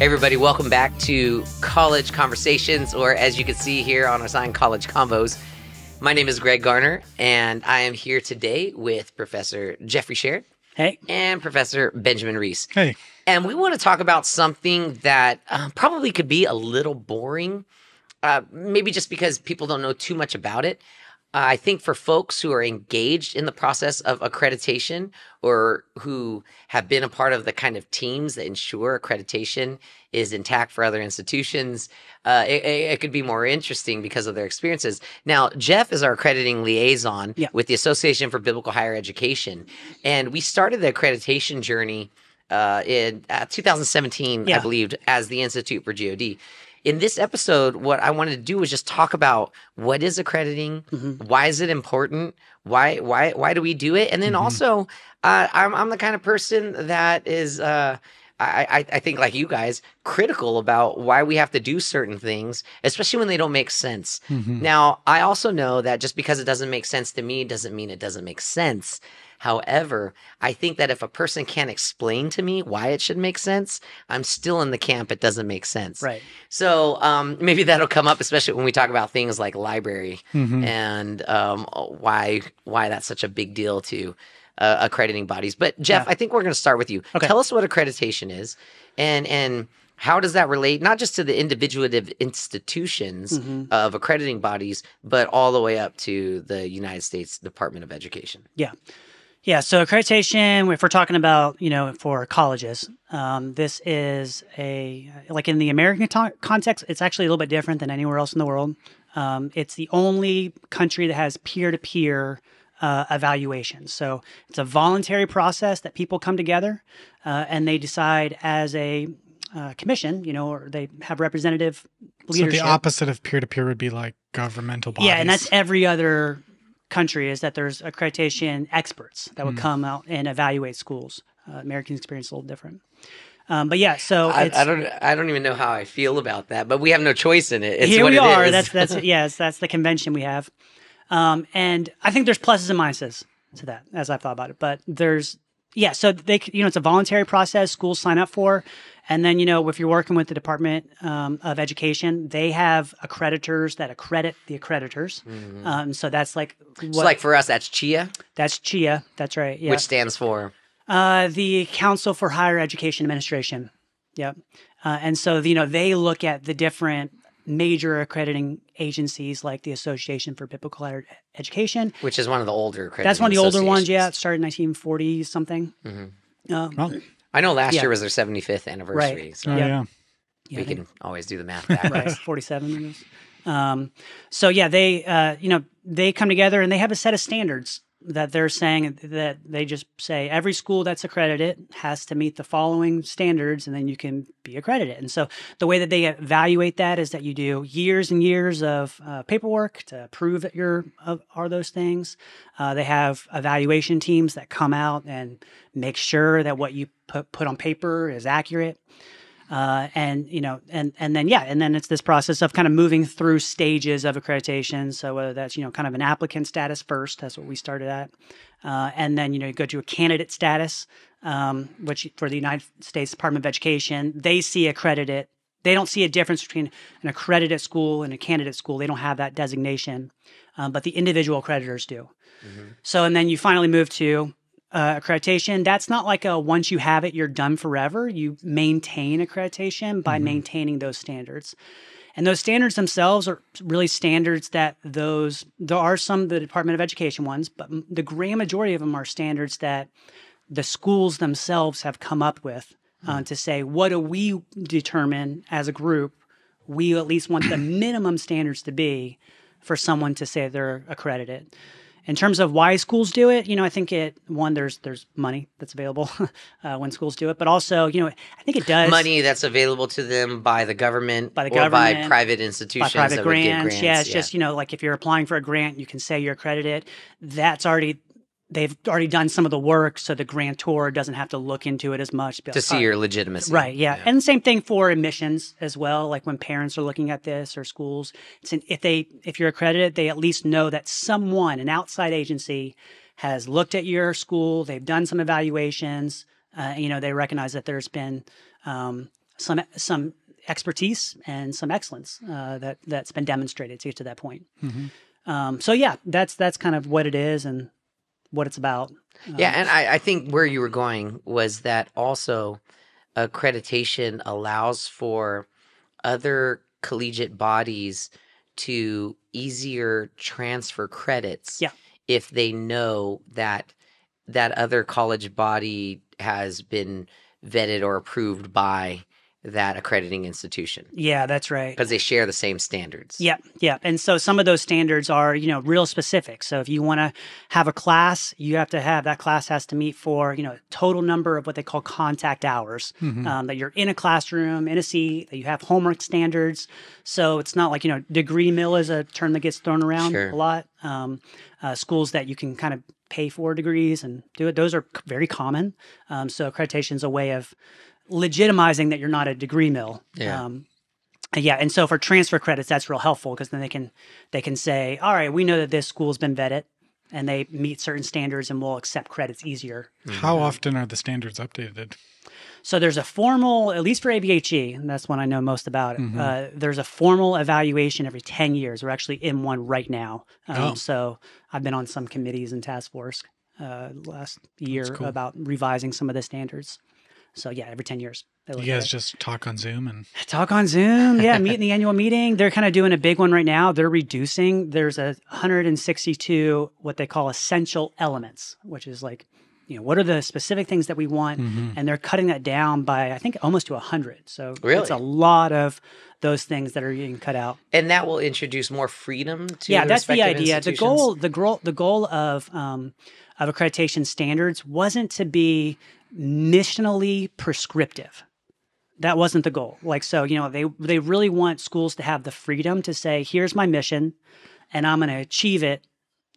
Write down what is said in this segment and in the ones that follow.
Hey, everybody, welcome back to College Conversations, or as you can see here on our sign, College Combos. My name is Gregg Garner, and I am here today with Professor Jeffrey Sherrod Hey. and Professor Benjamin Reese. Hey. And we want to talk about something that um, probably could be a little boring, uh, maybe just because people don't know too much about it. I think for folks who are engaged in the process of accreditation or who have been a part of the kind of teams that ensure accreditation is intact for other institutions, uh, it, it, could be more interesting because of their experiences. Now, Jeff is our accrediting liaison Yeah. with the Association for Biblical Higher Education. And we started the accreditation journey uh, in uh, 2017, I believe, as the Institute for GOD. In this episode, what I wanted to do was just talk about what is accrediting, Mhm. why is it important, why why why do we do it, and then also, uh, I'm I'm the kind of person that is. Uh, I, I I think like you guys critical about why we have to do certain things, especially when they don't make sense. Mhm. Now, I also know that just because it doesn't make sense to me doesn't mean it doesn't make sense. However, I think that if a person can't explain to me why it should make sense, I'm still in the camp it doesn't make sense. Right. So um, maybe that'll come up, especially when we talk about things like library Mhm. and um, why why that's such a big deal to uh, accrediting bodies. But Jeff, Yeah. I think we're going to start with you. Okay. Tell us what accreditation is, and and how does that relate not just to the individuative institutions Mhm. of accrediting bodies, but all the way up to the United States Department of Education. Yeah. Yeah. So accreditation, if we're talking about, you know, for colleges, um, this is a, like in the American to- context, it's actually a little bit different than anywhere else in the world. Um, it's the only country that has peer to peer evaluation. So it's a voluntary process that people come together uh, and they decide as a uh, commission, you know, or they have representative leadership. So the opposite of peer to peer would be like governmental bodies. Yeah, and that's every other country is that there's accreditation experts that would Mm. come out and evaluate schools. Uh, American experience is a little different. Um, but yeah, so I, it's, I don't I don't even know how I feel about that, but we have no choice in it. It's here what we it are. is. That's that's yes, that's the convention we have. Um, and I think there's pluses and minuses to that as I've thought about it. But there's yeah, so they you know it's a voluntary process. Schools sign up for, and then you know if you're working with the Department um, of Education, they have accreditors that accredit the accreditors. Mhm. Um, so that's like what, so like for us, that's CHEA, that's CHEA. That's right. Yeah. which stands for Uh, the Council for Higher Education Administration. Yep. Uh, and so, you know, they look at the different major accrediting agencies like the Association for Biblical Education. which is one of the older. That's one of the older ones. Yeah. It started in 1940 something. Mhm. Um, Well, I know last Yeah. year was their 75th anniversary, so oh, Yeah. yeah. yeah, we I think- can always do the math backwards. right 47 it is. um, so yeah they uh, you know they come together and they have a set of standards that they're saying that they just say every school that's accredited has to meet the following standards and then you can be accredited. And so the way that they evaluate that is that you do years and years of uh, paperwork to prove that you're uh, are those things. Uh, they have evaluation teams that come out and make sure that what you put, put on paper is accurate uh, and you know and and then yeah and then it's this process of kind of moving through stages of accreditation. So whether that's you know kind of an applicant status first that's what we started at. Uh, and then you know you go to a candidate status um, which for the united states department of education they see accredited they don't see a difference between an accredited school and a candidate school. They don't have that designation um, but the individual accreditors do. Mhm. so, and then you finally move to uh, accreditation. That's not like a once you have it, you're done forever. You maintain accreditation by Mhm. maintaining those standards. And those standards themselves are really standards that those, there are some the Department of Education ones, but the grand majority of them are standards that the schools themselves have come up with uh, to say, what do we determine as a group? We at least want the minimum standards to be for someone to say they're accredited. In terms of why schools do it, you know, I think it one there's there's money that's available uh, when schools do it, but also you know I think it does Money that's available to them by the government, By the or by government, private by institutions private that would give grants. grants. Yeah, it's just you know like if you're applying for a grant, you can say you're accredited. That's already they've already done some of the work, so the grantor doesn't have to look into it as much. To like, see "Oh, your legitimacy. Right. Yeah. And same thing for admissions as well. Like when parents are looking at this or schools, it's an, if they if you're accredited, they at least know that someone, an outside agency, has looked at your school. They've done some evaluations. Uh, you know, they recognize that there's been um, some some expertise and some excellence uh, that that's been demonstrated to get to that point. Mhm. Um, so yeah, that's that's kind of what it is and what it's about. Yeah, Um, and I, I think where you were going was that also accreditation allows for other collegiate bodies to easier transfer credits Yeah. if they know that that other college body has been vetted or approved by that accrediting institution yeah, that's right. because they share the same standards. Yeah, yeah. And so some of those standards are, you know, real specific. So if you want to have a class, you have to have that class has to meet for, you know, total number of what they call contact hours. Mhm. Um, that you're in a classroom, in a seat, that you have homework standards. So it's not like, you know, degree mill is a term that gets thrown around Sure. a lot. Um, uh, schools that you can kind of pay for degrees and do it, those are very common. Um, so accreditation is a way of legitimizing that you're not a degree mill. Yeah. Um, yeah, and so for transfer credits, that's real helpful because then they can they can say, all right, we know that this school's been vetted and they meet certain standards, and we'll accept credits easier. How often are the standards updated? So there's a formal, at least for ABHE, and that's one I know most about. Mhm. Uh, there's a formal evaluation every 10 years. We're actually in one right now. Um, Oh. So I've been on some committees and task force uh, last year cool. about revising some of the standards. So yeah, every 10 years. they You guys at it. just talk on Zoom and Talk on Zoom. Yeah, meet in the annual meeting. They're kind of doing a big one right now. They're reducing. There's a 162 what they call essential elements, which is like, you know, what are the specific things that we want? Mhm. And they're cutting that down by I think almost to 100. So it's a lot of those things that are getting cut out. And that will introduce more freedom to yeah, that's the idea. The goal, the goal, the goal of um, of accreditation standards wasn't to be missionally prescriptive. That wasn't the goal. Like so, you know, they they really want schools to have the freedom to say, "Here's my mission, and I'm going to achieve it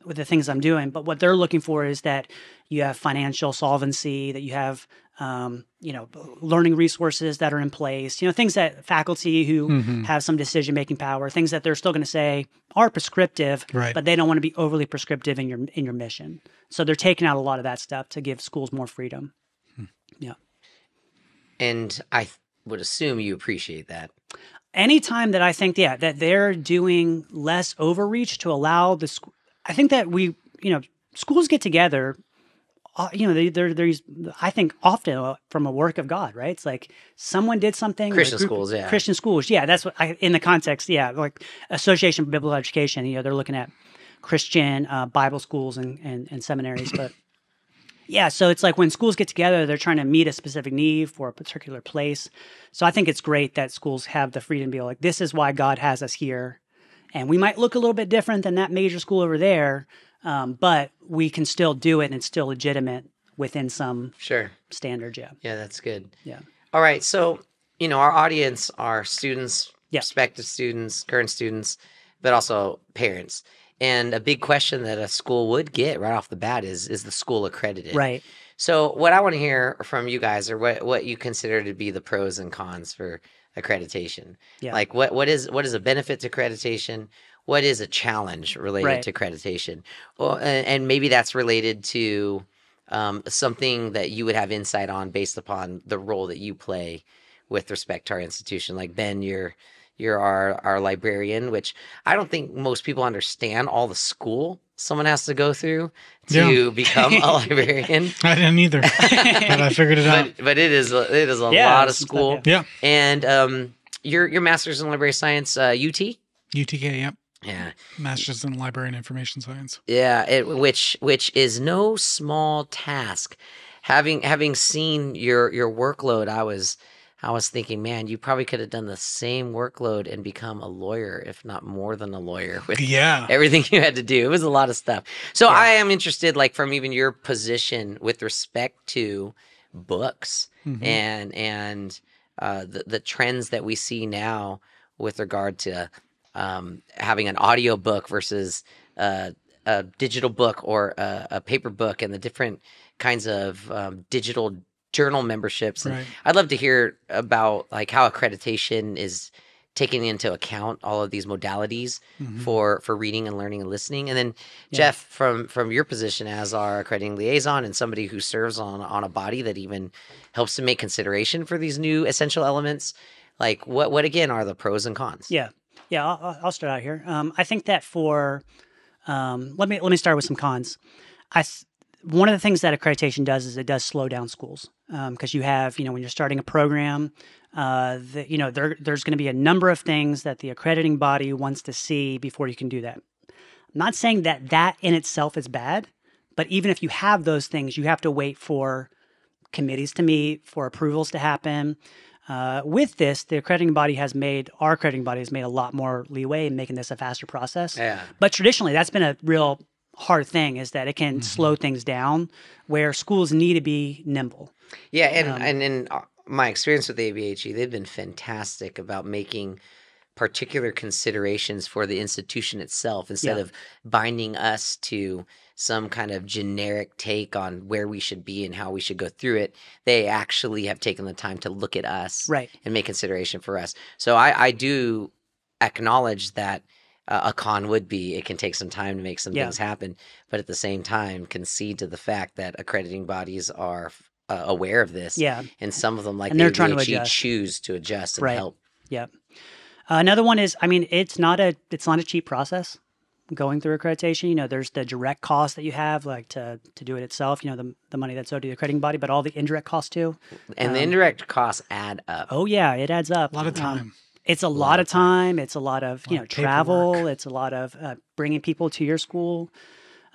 with the things I'm doing." But what they're looking for is that you have financial solvency, that you have um, you know, learning resources that are in place, you know, things that faculty who Mhm. have some decision making power, things that they're still going to say are prescriptive, Right. but they don't want to be overly prescriptive in your in your mission. So they're taking out a lot of that stuff to give schools more freedom. And I would assume you appreciate that. Anytime that I think, yeah, that they're doing less overreach to allow the, sc- I think that we, you know, schools get together. Uh, you know, they, they're, they're, I think often uh, from a work of God, right? It's like someone did something. Christian group- schools, yeah. Christian schools, yeah. That's what I, in the context, yeah. Like Association for Biblical Education, you know, they're looking at Christian uh, Bible schools and, and, and seminaries, but yeah, so it's like when schools get together, they're trying to meet a specific need for a particular place. So I think it's great that schools have the freedom to be like, this is why God has us here. And we might look a little bit different than that major school over there, um, but we can still do it and it's still legitimate within some Sure. standards. Yeah. Yeah, that's good. Yeah. All right. So, you know, our audience are students, Yeah. prospective students, current students, but also parents. And a big question that a school would get right off the bat is is the school accredited? Right. So, what I want to hear from you guys are what what you consider to be the pros and cons for accreditation. Yeah. Like what what is what is a benefit to accreditation? What is a challenge related Right. to accreditation? Well, and, and maybe that's related to um, something that you would have insight on based upon the role that you play with respect to our institution. Like Ben, you're you're our our librarian, which I don't think most people understand all the school someone has to go through to Yeah. become a librarian. I didn't either, but I figured it out. but but it is a- it is a Yeah, lot of some stuff, school. Yeah, And um, your your master's in library science, uh, UT. UTK. Yep, Yeah, Masters in Library and Information Science. yeah. It, which which is no small task. Having having seen your your workload, I was I was thinking, man, you probably could have done the same workload and become a lawyer, if not more than a lawyer, with Yeah, everything you had to do. It was a lot of stuff. So Yeah. I am interested, like from even your position with respect to books Mhm. and and uh, the the trends that we see now with regard to um, having an audio book versus uh, a digital book or a, a paper book and the different kinds of um, digital journal memberships. And right. I'd love to hear about like how accreditation is taking into account all of these modalities Mhm. for for reading and learning and listening. And then Yeah. Jeff, from from your position as our accrediting liaison and somebody who serves on on a body that even helps to make consideration for these new essential elements, like what what again are the pros and cons? Yeah, yeah. I'll- I'll, I'll start out here. Um, I think that for um, let me let me start with some cons. I th- one of the things that accreditation does is it does slow down schools because you have you know when you're starting a program, uh, the, you know there there's going to be a number of things that the accrediting body wants to see before you can do that. I'm not saying that that in itself is bad, but even if you have those things, you have to wait for committees to meet, for approvals to happen. Uh, with this, the accrediting body has made our accrediting body has made a lot more leeway in making this a faster process. Yeah. But traditionally, that's been a real hard thing is that it can slow things down where schools need to be nimble. Yeah, and Um, and in uh, my experience with the ABHE, they've been fantastic about making particular considerations for the institution itself instead Yeah. of binding us to some kind of generic take on where we should be and how we should go through it. They actually have taken the time to look at us Right. and make consideration for us. So I, I do acknowledge that uh, a con would be it can take some time to make some Yeah. things happen, but at the same time concede to the fact that accrediting bodies are uh, aware of this. Yeah. And some of them, like And the they're trying to adjust. choose to adjust and Right. help. Yeah. Uh, another one is, I mean, it's not a it's not a cheap process going through accreditation. You know, there's the direct cost that you have, like to to do it itself. You know, the the money that's owed to the accrediting body, but all the indirect costs too. And the Um, indirect costs add up. Oh yeah, it adds up. A lot of Um, time. It's a lot, of time. It's a lot of you lot know of travel. It's a lot of uh, bringing people to your school.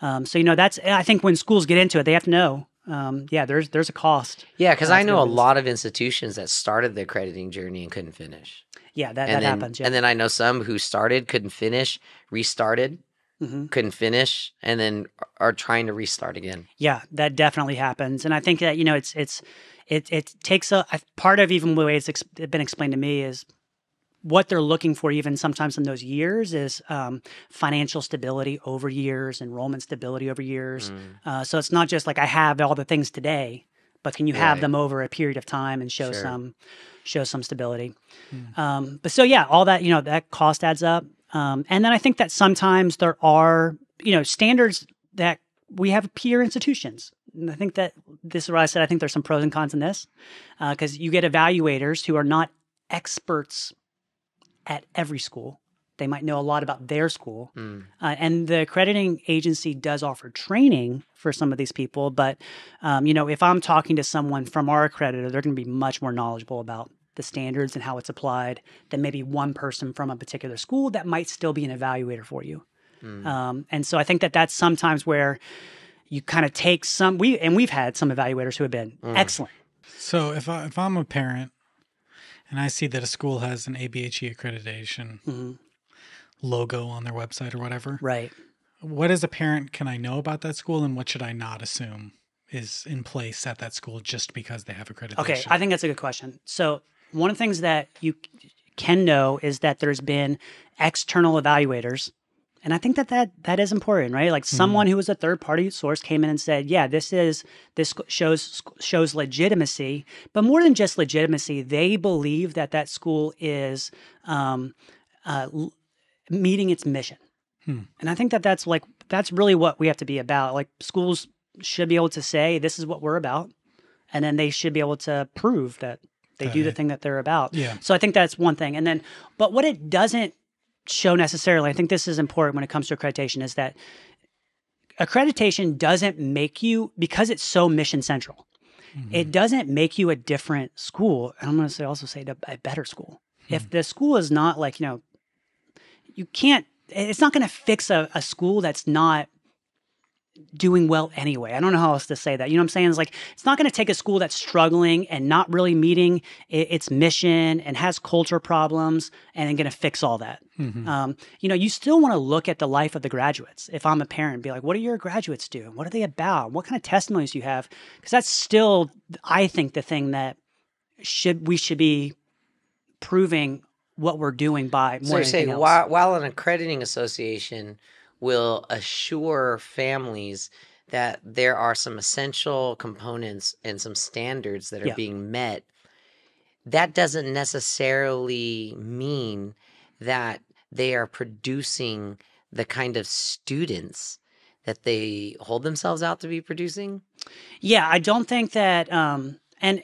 Um, so you know that's I think when schools get into it, they have to know. Um, yeah, there's there's a cost. Yeah, because I know a lot of institutions that started the accrediting journey and couldn't finish. Yeah, that, and that then, happens. Yeah. And then I know some who started, couldn't finish, restarted, hmm couldn't finish, and then are trying to restart again. Yeah, that definitely happens, and I think that you know it's it's it it takes a part of even the way it's ex- been explained to me is what they're looking for even sometimes in those years is um, financial stability over years enrollment stability over years Mm. uh, so it's not just like i have all the things today but can you have them over a period of time and show Sure. some show some stability Mm. um, but so yeah all that you know that cost adds up um, and then i think that sometimes there are you know standards that we have peer institutions and i think that this is what i said i think there's some pros and cons in this because you get evaluators who are not experts at every school they might know a lot about their school Mm. uh, and the accrediting agency does offer training for some of these people but um, you know if i'm talking to someone from our accreditor they're going to be much more knowledgeable about the standards and how it's applied than maybe one person from a particular school that might still be an evaluator for you Mm. um, and so i think that that's sometimes where you kind of take some we and we've had some evaluators who have been Mm. excellent So if I, if I'm a parent and I see that a school has an ABHE accreditation Mhm. logo on their website or whatever, right what as a parent can I know about that school and what should I not assume is in place at that school just because they have accreditation? Okay, I think that's a good question. So, one of the things that you can know is that there's been external evaluators. And I think that that, that is important, right? Like someone who was a third party source came in and said, "Yeah, this is this shows shows legitimacy, but more than just legitimacy, they believe that that school is um, uh, meeting its mission." Hmm. And I think that that's like that's really what we have to be about. Like schools should be able to say, "This is what we're about," and then they should be able to prove that they do the thing that they're about. Yeah. So I think that's one thing. And then, but what it doesn't show necessarily, I think this is important when it comes to accreditation, is that accreditation doesn't make you, because it's so mission central, Mm-hmm. it doesn't make you a different school. And I'm going to say also say a better school. If the school is not like, you know, you can't, it's not going to fix a, a school that's not doing well anyway. I don't know how else to say that. You know what I'm saying? It's like it's not going to take a school that's struggling and not really meeting i- its mission and has culture problems and then going to fix all that. Mhm. Um, you know, you still want to look at the life of the graduates. If I'm a parent, be like, what are your graduates doing? What are they about? What kind of testimonies do you have? Because that's still, I think, the thing that should we should be proving what we're doing by more So you're saying else. while, while an accrediting association will assure families that there are some essential components and some standards that are Yeah. being met, that doesn't necessarily mean that they are producing the kind of students that they hold themselves out to be producing. Yeah, I don't think that um and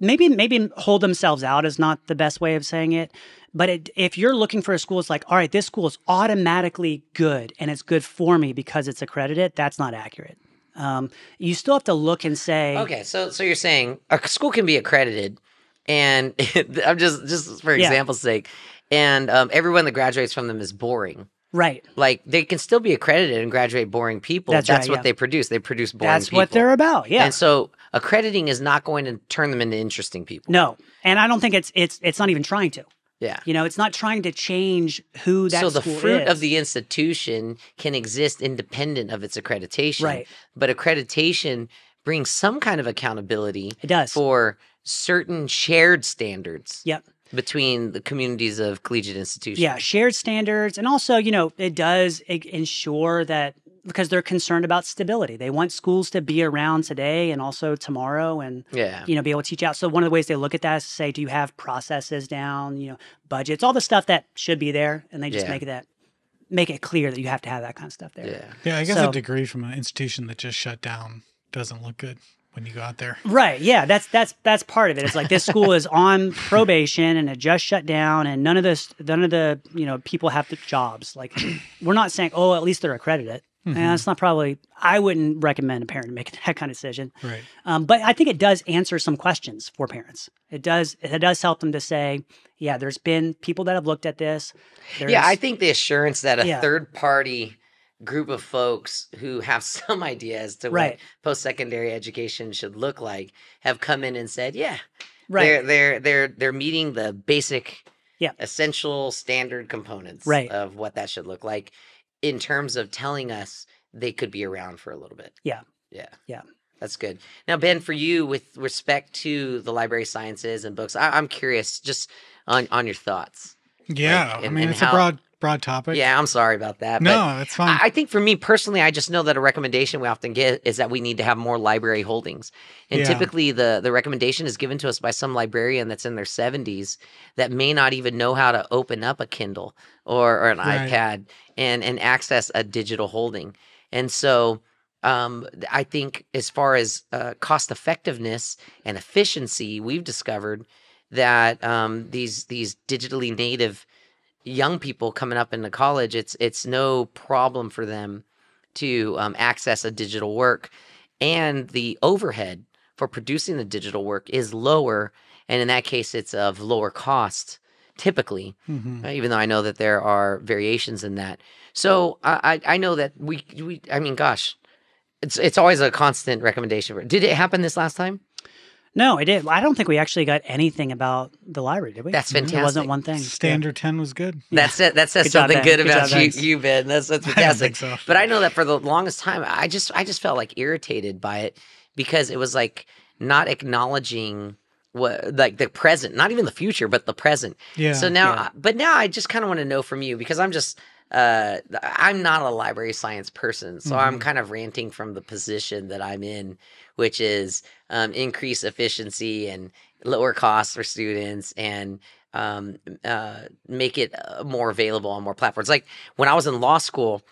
maybe maybe hold themselves out is not the best way of saying it, but it, if you're looking for a school it's like, all right, this school is automatically good and it's good for me because it's accredited, that's not accurate. Um, you still have to look and say Okay, so so you're saying a school can be accredited, and I'm just just for Yeah. example's sake, and um, everyone that graduates from them is boring. right. Like they can still be accredited and graduate boring people. That's That's, right, what yeah. they produce. They produce boring people. That's people. what they're about. Yeah. And so accrediting is not going to turn them into interesting people. no. And I don't think it's it's it's not even trying to. Yeah. You know, it's not trying to change who that so the fruit is. of the institution can exist independent of its accreditation. Right. But accreditation brings some kind of accountability It does. for certain shared standards Yep. between the communities of collegiate institutions. Yeah, shared standards, and also, you know, it does ensure that because they're concerned about stability. They want schools to be around today and also tomorrow, and Yeah. you know, be able to teach out. So one of the ways they look at that is to say, do you have processes down? You know, budgets, all the stuff that should be there, and they just Yeah. make that make it clear that you have to have that kind of stuff there. Yeah. Yeah, I guess So- a degree from an institution that just shut down doesn't look good when you go out there. Right. Yeah. That's that's that's part of it. It's like this school is on probation and it just shut down, and none of this, none of the you know people have the jobs. Like we're not saying, oh, at least they're accredited. And that's not probably. I wouldn't recommend a parent make that kind of decision. Right. Um, but I think it does answer some questions for parents. It does. It does help them to say, yeah, there's been people that have looked at this. There's, Yeah, I think the assurance that a Yeah. third party group of folks who have some idea as to Right. what post secondary education should look like have come in and said, yeah, right. they're they're they're they're meeting the basic Yeah. essential standard components Right. of what that should look like in terms of telling us they could be around for a little bit. Yeah. Yeah. Yeah. That's good. Now, Ben, for you, with respect to the library sciences and books, I, I'm curious just on, on your thoughts. Yeah. I and- mean, it's how- a broad broad topic. Yeah, I'm sorry about that. No, that's fine. I I think for me personally, I just know that a recommendation we often get is that we need to have more library holdings. And Yeah. typically the the recommendation is given to us by some librarian that's in their 70s that may not even know how to open up a Kindle or, or an Right. iPad and and access a digital holding. And so um, I think as far as uh, cost effectiveness and efficiency, we've discovered that um, these these digitally native young people coming up into college, it's it's no problem for them to um, access a digital work, and the overhead for producing the digital work is lower, and in that case, it's of lower cost typically. Mhm. uh, Even though I know that there are variations in that, so I I I know that we we I mean, gosh, it's it's always a constant recommendation. Did it happen this last time? No, I did. I don't think we actually got anything about the library, did we? That's fantastic. It wasn't one thing. Standard 10 was good. That's it. That says Good something Ben. good Good about job, you, Ben. you, Ben. That's that's I fantastic. think so. But I know that for the longest time, I just I just felt like irritated by it because it was like not acknowledging what like the present, not even the future, but the present. Yeah. so now, yeah. but now I just kind of want to know from you because I'm just uh I'm not a library science person, so I'm Mhm. kind of ranting from the position that I'm in, which is um, increase efficiency and lower costs for students and um, uh, make it uh, more available on more platforms. Like when I was in law school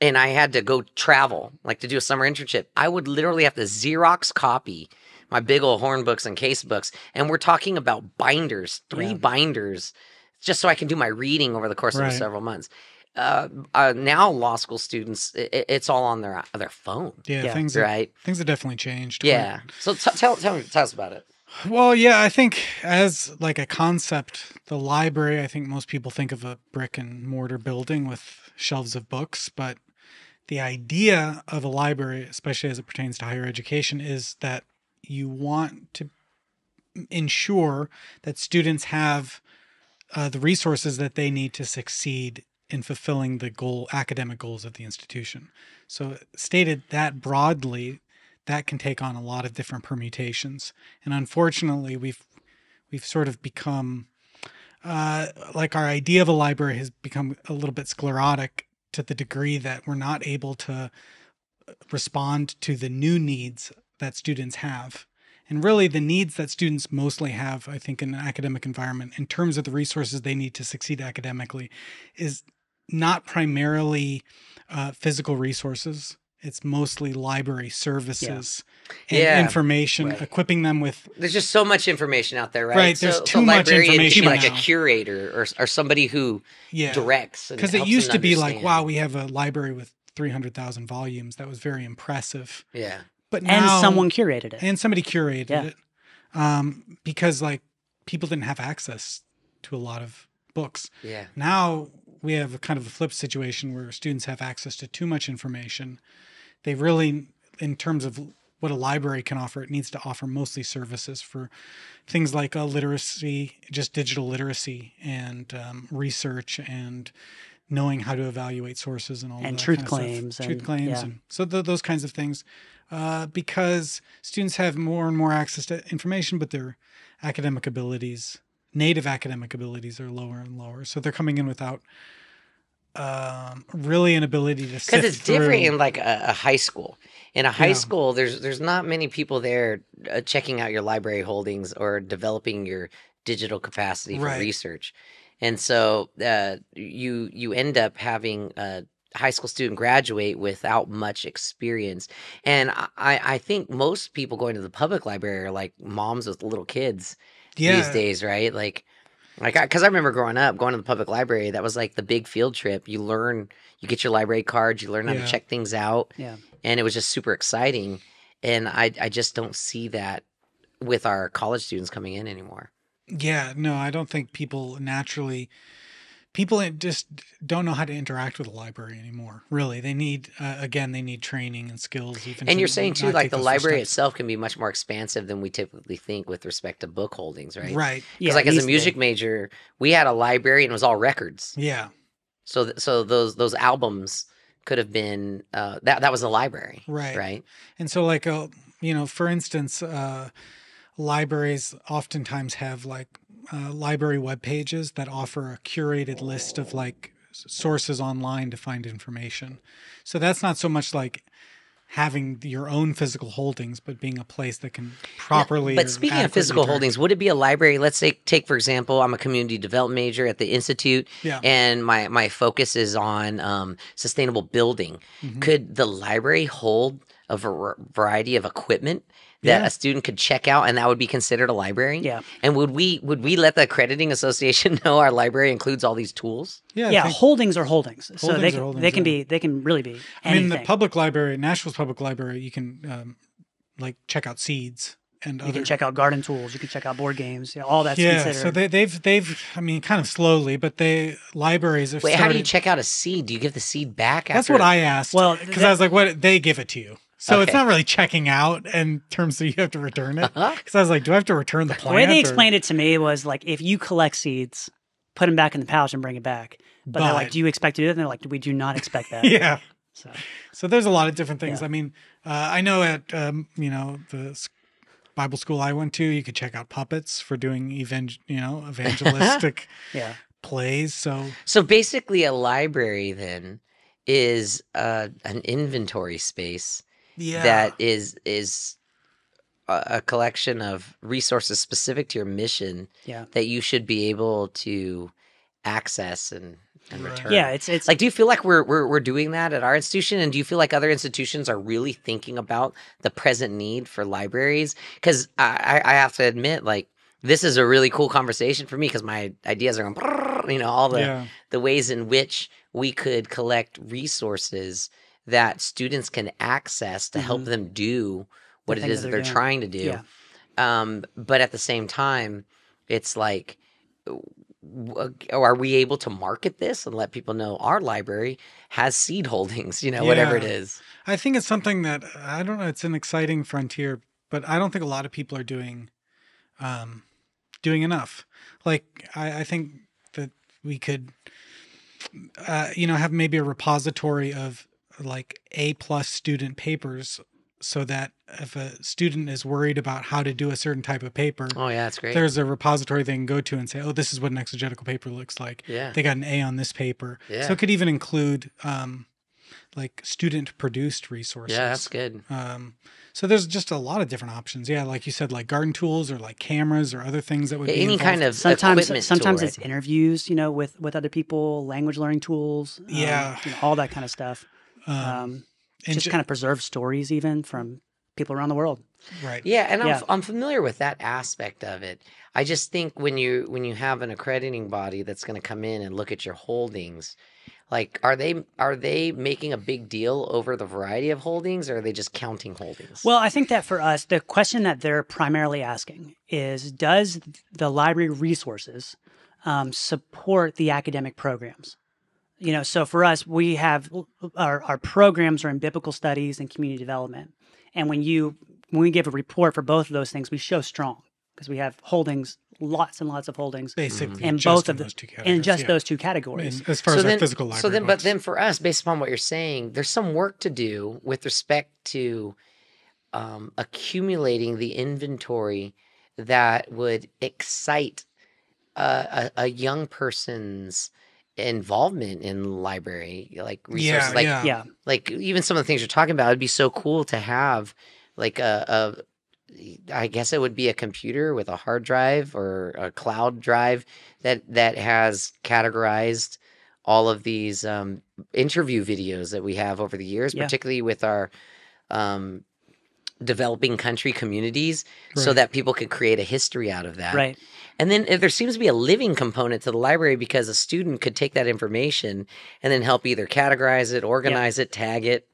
and I had to go travel, like to do a summer internship, I would literally have to Xerox copy my big old horn books and case books. And we're talking about binders, three Yeah. binders, just so I can do my reading over the course of several months. Uh, uh, now law school students, i i- it's all on their their phone, yeah, Yeah. things have, right? things have definitely changed. quite. Yeah. So t- tell tell me tell us about it. Well, yeah, I think as like a concept, the library, I think most people think of a brick and mortar building with shelves of books, but the idea of a library, especially as it pertains to higher education, is that you want to ensure that students have uh, the resources that they need to succeed in fulfilling the goal academic goals of the institution. So stated that broadly, that can take on a lot of different permutations. And unfortunately, we've we've sort of become uh, like our idea of a library has become a little bit sclerotic to the degree that we're not able to respond to the new needs that students have. And really, the needs that students mostly have, I think, in an academic environment, in terms of the resources they need to succeed academically, is not primarily uh, physical resources. It's mostly library services and Yeah, information, right. equipping them with There's just so much information out there, right? Right, there's so too much librarian should be information like a curator or, or somebody who yeah. directs. because it used them to be like wow we have a library with 300000 volumes that was very impressive Yeah. but and someone curated it. and somebody curated Yeah. it um, because like people didn't have access to a lot of books Yeah. now we have a kind of a flip situation where students have access to too much information they really in terms of what a library can offer it needs to offer mostly services for things like uh, literacy just digital literacy and um, research and knowing how to evaluate sources and all And that truth kind of stuff. claims truth and- claims yeah. and so th- those kinds of things uh, because students have more and more access to information but their academic abilities native academic abilities are lower and lower so they're coming in without um, really an ability to because it's different in like a, a high school. In a high Yeah. school, there's there's not many people there uh, checking out your library holdings or developing your digital capacity for Right. research, and so uh, you you end up having a high school student graduate without much experience. And I I think most people going to the public library are like moms with little kids yeah these days, right? Like, like, because I, remember growing up, going to the public library. That was like the big field trip. You learn, you get your library cards, you learn how Yeah. to check things out, yeah. and it was just super exciting. And I, I just don't see that with our college students coming in anymore. Yeah, no, I don't think people naturally people just don't know how to interact with a library anymore. Really, they need uh, again, they need training and skills. Even And you're saying too, like the library steps. itself can be much more expansive than we typically think with respect to book holdings, right? right? Because Yeah, like as a to- music major, we had a library and it was all records. Yeah, So th- so those those albums could have been uh, that that was a library, Right. Right. and so like uh, you know, for instance, uh, libraries oftentimes have like uh, library web pages that offer a curated list of like sources online to find information. So that's not so much like having your own physical holdings, but being a place that can properly. But speaking of physical direct- holdings, would it be a library? Let's say, take for example, I'm a community development major at the institute, Yeah. and my my focus is on um, sustainable building. Mhm. Could the library hold a var- variety of equipment that Yeah. a student could check out, and that would be considered a library? Yeah. And would we would we let the accrediting association know our library includes all these tools? yeah, yeah, holdings are holdings. So Holdings they are can, holdings, they can yeah. be they can really be anything. I mean, the public library, Nashville's public library, you can um, like check out seeds and you other. can check out garden tools. You can check out board games. You know, all that's yeah, considered. so they, they've they've I mean, kind of slowly, but they libraries have Wait, started. how do you check out a seed? Do you give the seed back? That's what I asked. Well, because I was like, what they give it to you. So it's not really checking out in terms of you have to return it. Uh-huh. Because I was like, do I have to return the plant? the way they or- explained it to me was like if you collect seeds, put them back in the pouch and bring it back. But, they're like, do you expect to do that? And they're like, we do not expect that. Yeah. So So there's a lot of different things. Yeah. I mean, uh, I know at um, you know the Bible school I went to, you could check out puppets for doing evang- you know evangelistic yeah, plays. So So basically, a library then is uh, an inventory space yeah, that is is a, a collection of resources specific to your mission yeah, that you should be able to access and, and Right. return. yeah. It's it's Like, do you feel like we're, we're we're doing that at our institution, and do you feel like other institutions are really thinking about the present need for libraries? Because I, I have to admit, like, this is a really cool conversation for me because my ideas are going, you know, all the yeah, the ways in which we could collect resources that students can access to help Mhm. them do what it things is that they're they're trying to do. Yeah. Um, but at the same time, it's like, w- are we able to market this and let people know our library has seed holdings, you know, whatever it is? I think it's something that I don't know. It's an exciting frontier, but I don't think a lot of people are doing, um, doing enough. Like I, I think that we could, uh, you know, have maybe a repository of like A plus student papers, so that if a student is worried about how to do a certain type of paper, Oh, yeah, that's great. there's a repository they can go to and say, "Oh, this is what an exegetical paper looks like." yeah. They got an A on this paper, Yeah. so it could even include um, like student produced resources. Yeah, that's good. Um, so there's just a lot of different options. Yeah, like you said, like garden tools or like cameras or other things that would Yeah, be any involved. kind of sometimes equipment sometimes tool, it's right? interviews you know with with other people language learning tools um, Yeah. you know, all that kind of stuff um, um, and just ju- kind of preserve stories even from people around the world right. Yeah, and I'm, Yeah. f- I'm familiar with that aspect of it. I just think when you when you have an accrediting body that's going to come in and look at your holdings, like are they are they making a big deal over the variety of holdings, or are they just counting holdings? well i think that for us the question that they're primarily asking is does the library resources um, support the academic programs you know so for us we have our, our programs are in biblical studies and community development and when you when we give a report for both of those things we show strong because we have holdings lots and lots of holdings Basically, in just both of the, those two in categories, just yeah. those two categories And as far as our physical library. so then, but then for us, based upon what you're saying, there's some work to do with respect to um, accumulating the inventory that would excite a, a, a young person's involvement in library, like resources, yeah, like yeah, yeah like even some of the things you're talking about. It'd be so cool to have like a, a I guess it would be a computer with a hard drive or a cloud drive that that has categorized all of these um, interview videos that we have over the years, Yeah. particularly with our um, developing country communities, so that people could create a history out of that. right And then if there seems to be a living component to the library because a student could take that information and then help either categorize it, organize it, tag it.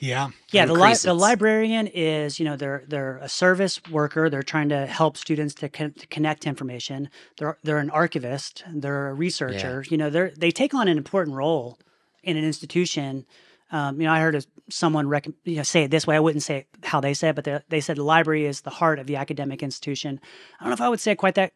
yeah, Yeah, the, li- the librarian is, you know, they're they're a service worker. They're trying to help students to, con- to connect information. They're they're an archivist. They're a researcher. You know, they're they take on an important role in an institution. Um, you know, I heard someone rec- you know, say it this way. I wouldn't say how they said, it, but they, they said the library is the heart of the academic institution. I don't know if I would say it quite that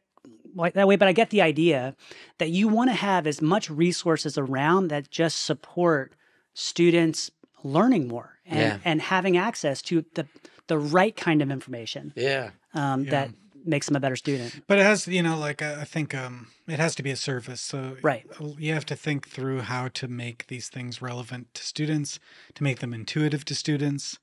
like that way, but I get the idea that you want to have as much resources around that just support students learning more and, Yeah. and having access to the the right kind of information Yeah. um, Yeah. that makes them a better student. but it has you know like I I think um it has to be a service. So Right. you have to think through how to make these things relevant to students, to make them intuitive to students.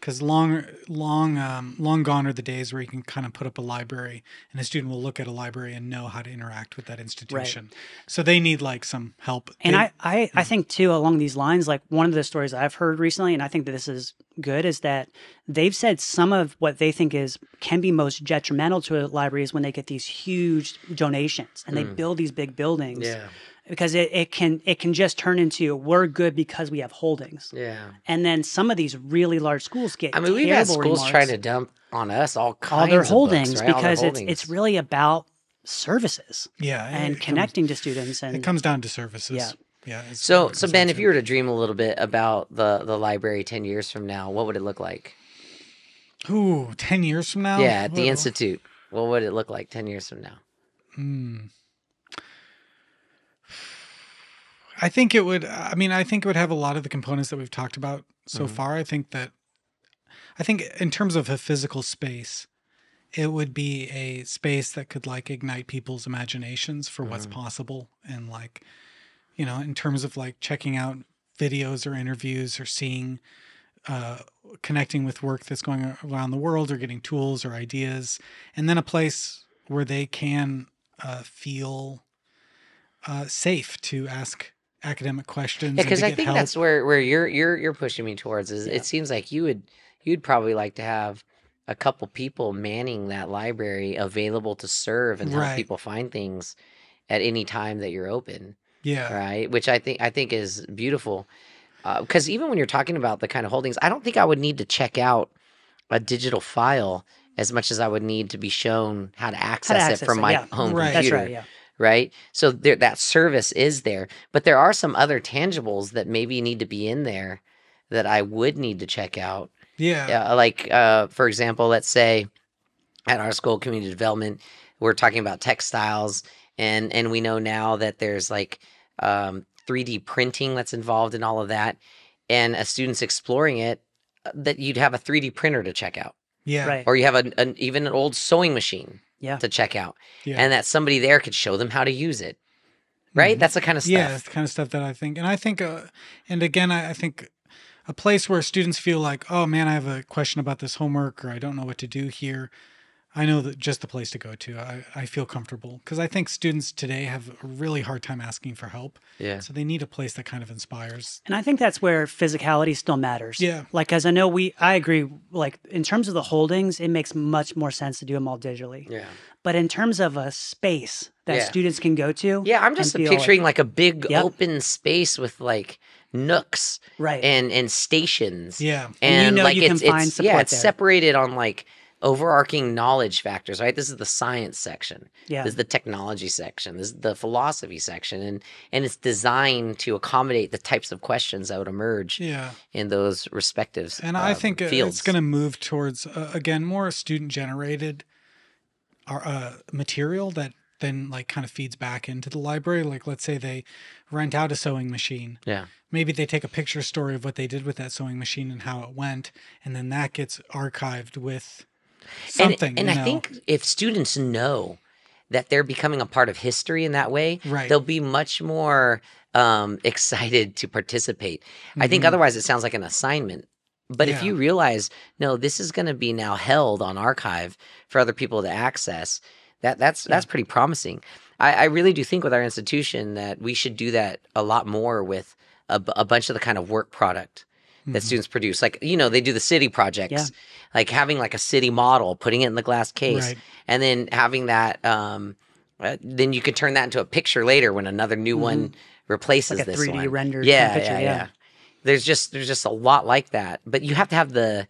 Because long, long, um, long gone are the days where you can kind of put up a library and a student will look at a library and know how to interact with that institution. So they need like some help. And They- I, I, I think too along these lines, like one of the stories I've heard recently, and I think that this is good, is that they've said some of what they think is can be most detrimental to a library is when they get these huge donations and they build these big buildings. Yeah. Because it, it can it can just turn into we're good because we have holdings. Yeah. And then some of these really large schools get I mean, we've had schools remarks. trying to dump on us all kinds all their of books, holdings right? All their because it's it's really about services yeah, and it comes- connecting to students and it comes down to services. Yeah. yeah. So, so Ben, if you were to dream a little bit about the the library ten years from now, what would it look like? Ooh, 10 years from now? yeah, at the Whoa. institute, what would it look like ten years from now? Hmm. I think it would. I mean, I think it would have a lot of the components that we've talked about so Mhm. far. I think that, I think in terms of a physical space, it would be a space that could like ignite people's imaginations for what's Mhm. possible and like, you know, in terms of like checking out videos or interviews or seeing, uh, connecting with work that's going around the world or getting tools or ideas, and then a place where they can uh, feel uh, safe to ask academic questions. Yeah, because to I think help. that's where where you're you're you're pushing me towards. Is Yeah. it seems like you would you'd probably like to have a couple people manning that library available to serve and help Right. people find things at any time that you're open. yeah, right which i think i think is beautiful uh, because even when you're talking about the kind of holdings i don't think i would need to check out a digital file as much as i would need to be shown how to access, access it from it, my yeah. home Right. that's computer right. Yeah. Right? So there, that service is there but there are some other tangibles that maybe need to be in there that i would need to check out. Yeah, uh, like uh, for example let's say at our school community development we're talking about textiles and and we know now that there's like um, 3d printing that's involved in all of that and a student's exploring it uh, that you'd have a 3d printer to check out. Yeah, Right. or you have an, an even an old sewing machine Yeah. to check out yeah. and that somebody there could show them how to use it right? That's the kind of stuff. Yeah, it's the kind of stuff that I think. And I think, uh, and again, I, I think a place where students feel like, oh man, I have a question about this homework or I don't know what to do here. I know that just the place to go to. I, I feel comfortable because I think students today have a really hard time asking for help. Yeah. So they need a place that kind of inspires. And I think that's where physicality still matters. Yeah. Like, as I know, we, I agree, like, in terms of the holdings, it makes much more sense to do them all digitally. Yeah. But in terms of a space that Yeah. students can go to, Yeah, I'm just picturing like, a big Yep. open space with like nooks right. and and stations. Yeah. And you know like you can it's, find it's yeah, it's there. separated on like overarching knowledge factors, right? This is the science section. yeah. This is the technology section. This is the philosophy section, and and it's designed to accommodate the types of questions that would emerge Yeah. in those respective. And I uh, think uh, fields. it's going to move towards, uh, again, more student generated uh, material that then like kind of feeds back into the library. Like, let's say they rent out a sewing machine. Yeah. maybe they take a picture story of what they did with that sewing machine and how it went, and then that gets archived with something. And, and you I know? think if students know that they're becoming a part of history in that way, Right. they'll be much more um, excited to participate. I think Mhm. otherwise it sounds like an assignment. But if you realize, no, this is going to be now held on archive for other people to access, that that's that's pretty promising. I, I really do think with our institution that we should do that a lot more with a, a bunch of the kind of work product that Mhm. students produce. Like, you know, they do the city projects, Yeah. Like having like a city model, putting it in the glass case, Right. and then having that. Um, uh, then you could turn that into a picture later when another new one replaces like a this 3D one. rendered yeah, picture. yeah, Yeah. yeah. There's just there's just a lot like that, but you have to have the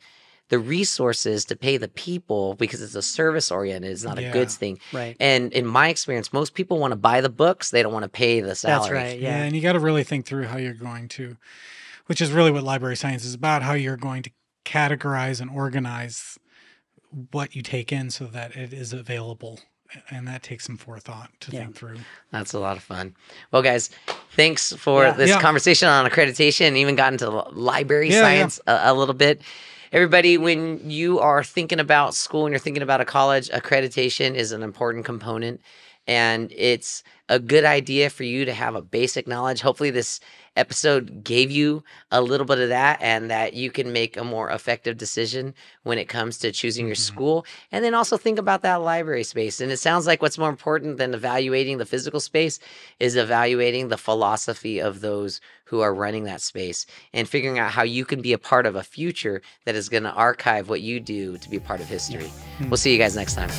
the resources to pay the people because it's a service oriented. It's not a goods thing. Right. And in my experience, most people want to buy the books; they don't want to pay the salary. That's right. Yeah. Yeah. and you got to really think through how you're going to, which is really what library science is about, how you're going to categorize and organize what you take in so that it is available. And that takes some forethought to Yeah. think through. That's a lot of fun. Well, guys, thanks for Yeah. this Yeah. conversation on accreditation even got into library science A, a little bit. Everybody, when you are thinking about school and you're thinking about a college, accreditation is an important component. And it's a good idea for you to have a basic knowledge. Hopefully, this episode gave you a little bit of that and that you can make a more effective decision when it comes to choosing your Mhm. school. And then also think about that library space. And it sounds like what's more important than evaluating the physical space is evaluating the philosophy of those who are running that space and figuring out how you can be a part of a future that is going to archive what you do to be a part of history. Hmm. We'll see you guys next time.